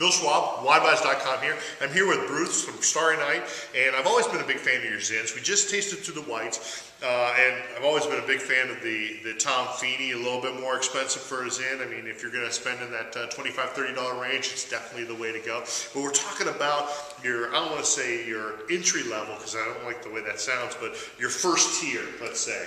Bill Schwab, winebuys.com here. I'm here with Bruce from Starry Night, and I've always been a big fan of your Zins. We just tasted through the whites, uh, and I've always been a big fan of the, the Tom Feeney, a little bit more expensive for a Zin. I mean, if you're going to spend in that uh, $25, $30 range, it's definitely the way to go. But we're talking about your, I don't want to say your entry level, because I don't like the way that sounds, but your first tier, let's say,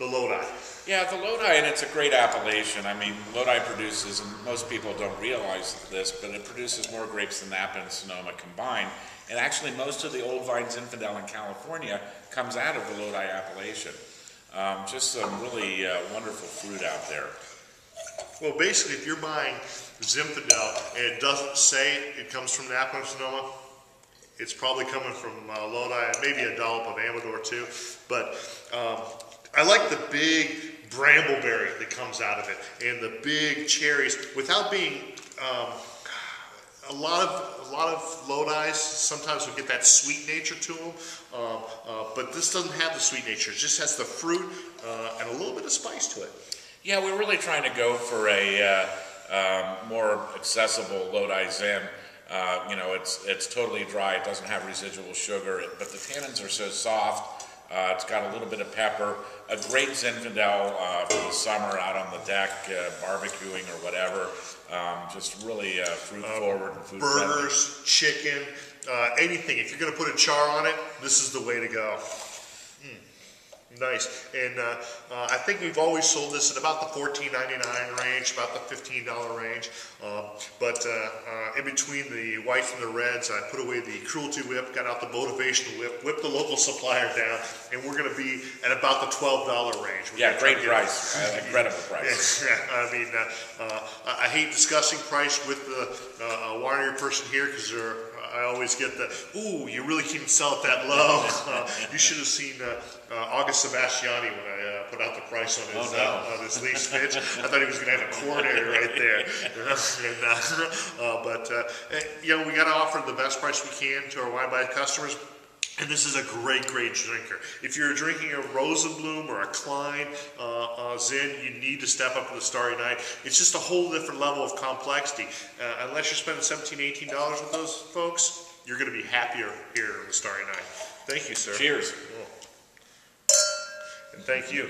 the Lodi. Yeah, the Lodi, and it's a great appellation. I mean, Lodi produces, and most people don't realize this, but it produces more grapes than Napa and Sonoma combined. And actually, most of the Old vines Zinfandel in California comes out of the Lodi appellation. Um, just some really uh, wonderful fruit out there. Well, basically, if you're buying Zinfandel and it doesn't say it comes from Napa and Sonoma, it's probably coming from uh, Lodi and maybe a dollop of Amador too. But um, I like the big brambleberry that comes out of it and the big cherries without being um, a lot of a lot of Lodi's sometimes we get that sweet nature to them, uh, uh, but this doesn't have the sweet nature. It just has the fruit uh, and a little bit of spice to it. Yeah, we're really trying to go for a uh, um, more accessible Lodi Zin. Uh, you know, it's it's totally dry. It doesn't have residual sugar, but the tannins are so soft uh, it's got a little bit of pepper. A great Zinfandel uh, for the summer out on the deck, uh, barbecuing or whatever. Um, just really uh, fruit forward and food Burgers, friendly. chicken, uh, anything. If you're going to put a char on it, this is the way to go. Mm. Nice. And uh, uh, I think we've always sold this at about the $14.99 range, about the $15 range. Um, but uh, uh, in between the whites and the reds, I put away the cruelty whip, got out the motivational whip, whipped the local supplier down, and we're going to be at about the $12 range. We're yeah, great price. incredible price. Yeah, I mean, uh, I hate discussing price with the uh, winery person here because they're I always get the, ooh, you really can sell it that low. Uh, you should have seen uh, uh, August Sebastiani when I uh, put out the price on his, oh, no. Uh, on his Leese-Fitch. I thought he was going to have a coronary right there. and, uh, but, you know, we got to offer the best price we can to our wine buy customers. And this is a great, great drinker. If you're drinking a Rosenblum or a Cline uh, uh, Zin, you need to step up to the Starry Night. It's just a whole different level of complexity. Uh, unless you're spending $17, $18 with those folks, you're going to be happier here in the Starry Night. Thank you, sir. Cheers thank you.